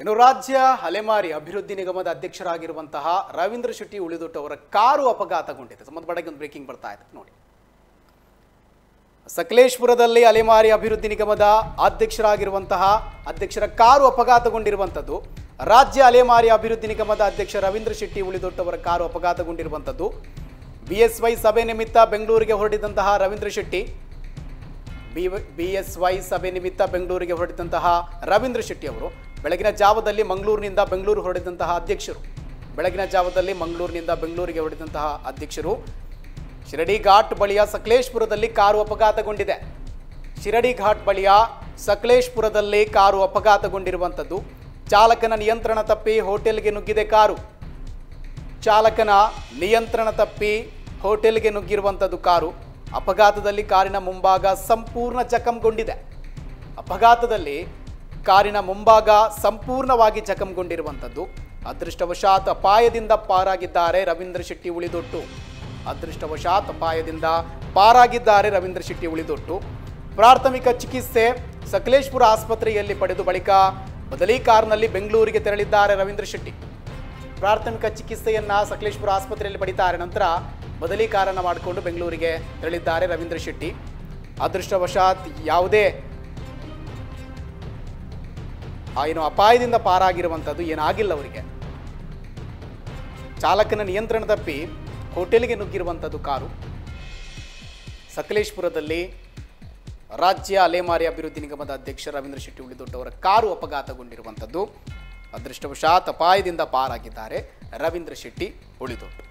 ಇನ್ನು ರಾಜ್ಯ ಅಲೆಮಾರಿ ಅಭಿವೃದ್ಧಿ ನಿಗಮದ ಅಧ್ಯಕ್ಷರಾಗಿರುವಂತಹ ರವೀಂದ್ರ ಶೆಟ್ಟಿ ಅವರ ಕಾರು ಅಪಘಾತಗೊಂಡಿದೆ. ಸಂಬಂಧಪಟ್ಟಾಗಿ ಒಂದು ಬ್ರೇಕಿಂಗ್ ಬರ್ತಾ ಇದೆ. ನೋಡಿ. ಸಕಲೇಶ್ಪುರದಲ್ಲಿ ಅಲೆಮಾರಿ ಅಭಿವೃದ್ಧಿ ನಿಗಮದ ಅಧ್ಯಕ್ಷರಾಗಿರುವಂತಹ, ಅಧ್ಯಕ್ಷರ ಕಾರು ಅಪಘಾತಗೊಂಡಿರುವಂಥದ್ದು, ರಾಜ್ಯ ಅಲೆಮಾರಿ ಅಭಿವೃದ್ಧಿ ನಿಗಮದ ಅಧ್ಯಕ್ಷ ರವೀಂದ್ರ ಶೆಟ್ಟಿ ಅವರ ಕಾರು ಅಪಘಾತಗೊಂಡಿರುವಂಥದ್ದು, ಬಿ ಎಸ್ ವೈ ಸಭೆ ನಿಮಿತ್ತ ಬೆಂಗಳೂರಿಗೆ ಹೊರಟಿದ್ದಂತಹ Ravindra Shetty, B B S Y ಸಭೆ ನಿಮಿತ್ತ ಬೆಂಗಳೂರಿಗೆ ಹೊರಟಿದ್ದಂತಹ ರವೀಂದ್ರ ಶೆಟ್ಟಿ ಅವರು ಬೆಳಗಿನ ಜಾವದಲ್ಲಿ ಮಂಗಳೂರಿನಿಂದ ಬೆಂಗಳೂರು ಹೊರಡಿದಂತಹ ಅಧ್ಯಕ್ಷರು. ಬೆಳಗಿನ ಜಾವದಲ್ಲಿ ಮಂಗಳೂರಿನಿಂದ ಬೆಂಗಳೂರಿಗೆ ಹೊರಡಿದಂತಹ ಅಧ್ಯಕ್ಷರು. ಶಿರಡಿ ಘಾಟ್ ಬಳಿಯ ಸಕಲೇಶ್ಪುರದಲ್ಲಿ ಕಾರು ಅಪಘಾತಗೊಂಡಿದೆ. ಶಿರಡಿ ಘಾಟ್ ಬಳಿಯ ಸಕಲೇಶ್ಪುರದಲ್ಲಿ ಕಾರು ಅಪಘಾತಗೊಂಡಿರುವಂಥದ್ದು. ಚಾಲಕನ ನಿಯಂತ್ರಣ ತಪ್ಪಿ ಹೋಟೆಲ್ಗೆ ನುಗ್ಗಿದೆ ಕಾರು. ಚಾಲಕನ ನಿಯಂತ್ರಣ ತಪ್ಪಿ ಹೋಟೆಲ್ಗೆ ನುಗ್ಗಿರುವಂಥದ್ದು ಕಾರು. ಅಪಘಾತದಲ್ಲಿ ಕಾರಿನ ಮುಂಭಾಗ ಸಂಪೂರ್ಣ ಚಕಂಗೊಂಡಿದೆ ಅಪಘಾತದಲ್ಲಿ ಕಾರಿನ ಮುಂಭಾಗ ಸಂಪೂರ್ಣವಾಗಿ ಜಖಂಗೊಂಡಿರುವಂಥದ್ದು. ಅದೃಷ್ಟವಶಾತ್ ಅಪಾಯದಿಂದ ಪಾರಾಗಿದ್ದಾರೆ ರವೀಂದ್ರ ಶೆಟ್ಟಿ ಉಳಿದೊಟ್ಟು. ಅದೃಷ್ಟವಶಾತ್ ಅಪಾಯದಿಂದ ಪಾರಾಗಿದ್ದಾರೆ ರವೀಂದ್ರ ಶೆಟ್ಟಿ ಉಳಿದೊಟ್ಟು. ಪ್ರಾಥಮಿಕ ಚಿಕಿತ್ಸೆ ಸಕಲೇಶ್ಪುರ ಆಸ್ಪತ್ರೆಯಲ್ಲಿ ಪಡೆದು ಬಳಿಕ ಬದಲಿ ಕಾರ್ನಲ್ಲಿ ಬೆಂಗಳೂರಿಗೆ ತೆರಳಿದ್ದಾರೆ ರವೀಂದ್ರ ಶೆಟ್ಟಿ. ಪ್ರಾಥಮಿಕ ಚಿಕಿತ್ಸೆಯನ್ನು ಸಕಲೇಶ್ಪುರ ಆಸ್ಪತ್ರೆಯಲ್ಲಿ ಪಡಿತಾರೆ. ನಂತರ ಬದಲಿ ಕಾರನ್ನು ಮಾಡಿಕೊಂಡು ಬೆಂಗಳೂರಿಗೆ ತೆರಳಿದ್ದಾರೆ ರವೀಂದ್ರ ಶೆಟ್ಟಿ. ಅದೃಷ್ಟವಶಾತ್ ಯಾವುದೇ ಆ, ಏನು ಅಪಾಯದಿಂದ ಪಾರಾಗಿರುವಂಥದ್ದು ಏನಾಗಿಲ್ಲ ಅವರಿಗೆ. ಚಾಲಕನ ನಿಯಂತ್ರಣ ತಪ್ಪಿ ಹೋಟೆಲ್ಗೆ ನುಗ್ಗಿರುವಂಥದ್ದು ಕಾರು. ಸಕಲೇಶ್ಪುರದಲ್ಲಿ ರಾಜ್ಯ ಅಲೆಮಾರಿ ಅಭಿವೃದ್ಧಿ ನಿಗಮದ ಅಧ್ಯಕ್ಷ ರವೀಂದ್ರ ಶೆಟ್ಟಿ ಉಳಿದೊಡ್ಡವರ ಕಾರು ಅಪಘಾತಗೊಂಡಿರುವಂಥದ್ದು. ಅದೃಷ್ಟವಶಾತ್ ಅಪಾಯದಿಂದ ಪಾರಾಗಿದ್ದಾರೆ ರವೀಂದ್ರ ಶೆಟ್ಟಿ ಉಳಿದೊಡ್ಡು